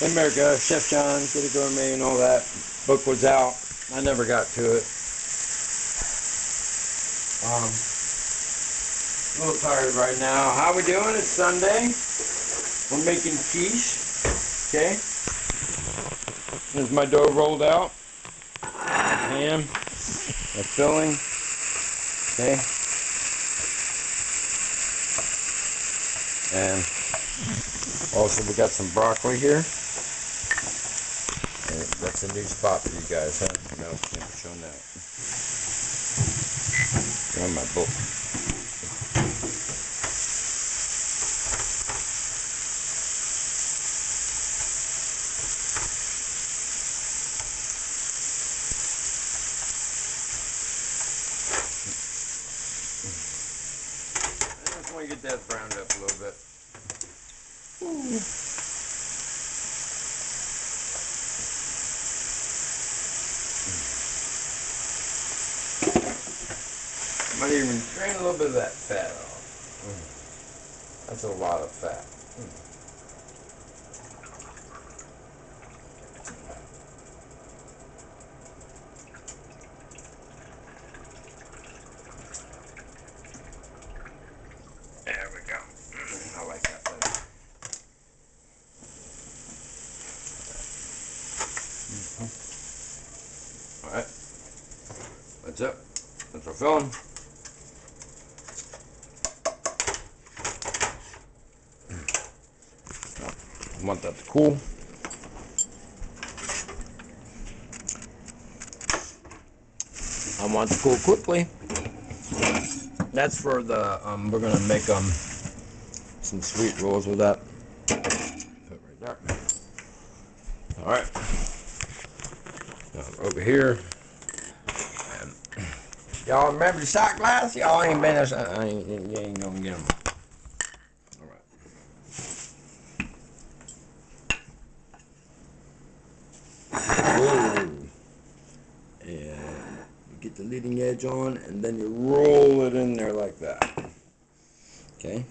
in America, Chef John, Ghetto Gourmet, and all that book was out. I never got to it. Um, a little tired right now. How we doing? It's Sunday. We're making quiche. Okay. There's my dough rolled out. Ham. The filling. Okay. And also we got some broccoli here. And that's a new spot for you guys, huh? No, can't show that. Grab my book. I just want to get that browned up a little bit. Might even drain a little bit of that fat off. Mm. That's a lot of fat. There we go. I like that better. All right. That's it. That's our filling. I want that to cool. I want to cool quickly. That's for the, um, we're gonna make, um, some sweet rolls with that. Put right there. Alright. Now, over here. Y'all remember the shot glass? Y'all ain't been there, I ain't, you ain't gonna get them. Alright. Boom. And get the leading edge on, and then you roll it in there like that. Okay.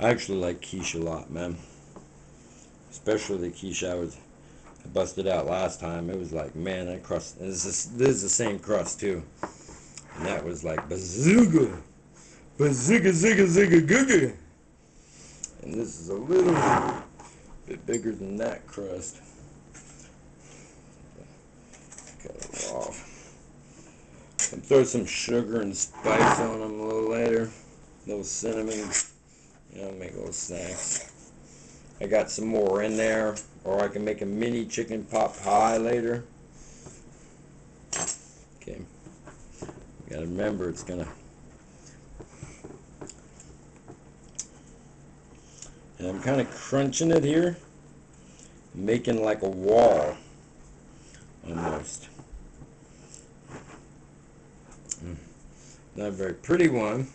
I actually like quiche a lot, man. Especially the quiche I was I busted out last time. It was like, man, that crust. This is this is the same crust too, and that was like bazooka, bazooka, zigga, zigga, googa. And this is a little bit bigger than that crust. Cut it off. And throw some sugar and spice on them a little later. A little cinnamon. You know, make little snacks. I got some more in there, or I can make a mini chicken pot pie later. Okay. You gotta remember it's gonna And I'm kind of crunching it here, making like a wall, almost. Mm. Not a very pretty one.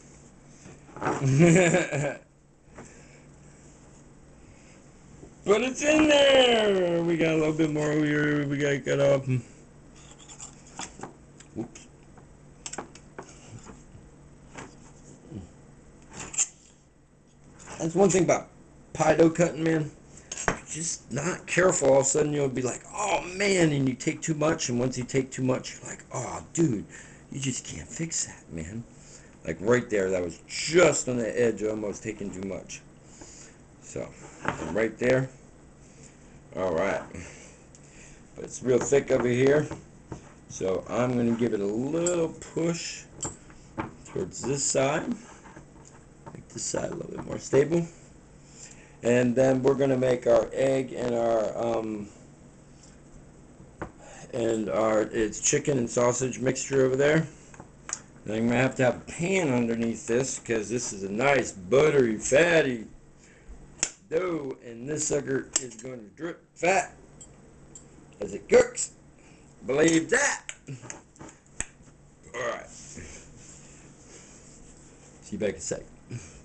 but it's in there! We got a little bit more here we got to cut up. That's one thing about pie dough cutting, man. Just not careful, all of a sudden you'll be like, oh man, and you take too much, and once you take too much, you're like, oh dude, you just can't fix that, man. Like right there, that was just on the edge almost taking too much. So, right there. Alright. But it's real thick over here. So I'm going to give it a little push towards this side. Make this side a little bit more stable. And then we're going to make our egg and our um, and our it's chicken and sausage mixture over there. And I'm going to have to have a pan underneath this because this is a nice buttery fatty dough and this sucker is going to drip fat as it cooks. Believe that. Alright. See you back in a second.